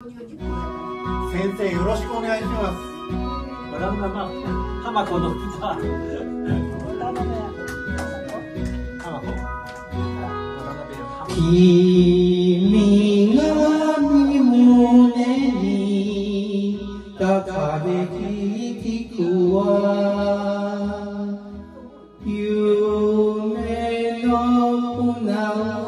先生よろしくお願いします。和田のま浜子の歌。君が身胸に抱聞くわ夢の船歌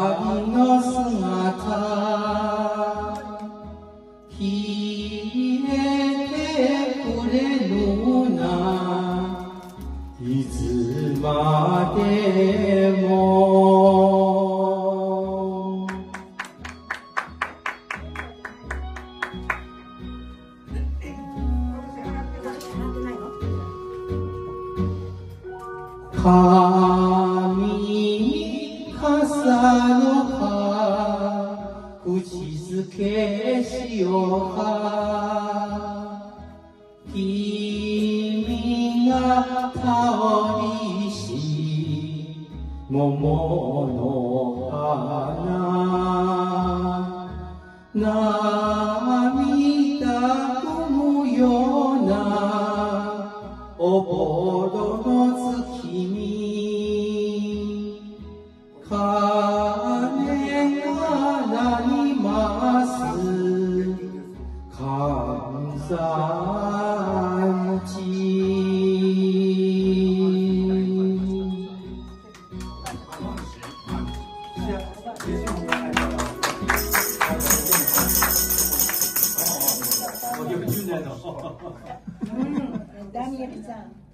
人の姿。消えてくれるな。いつまでも。髪にの葉口づけしようか。君が香りし桃の花。涙 Daniel Zan.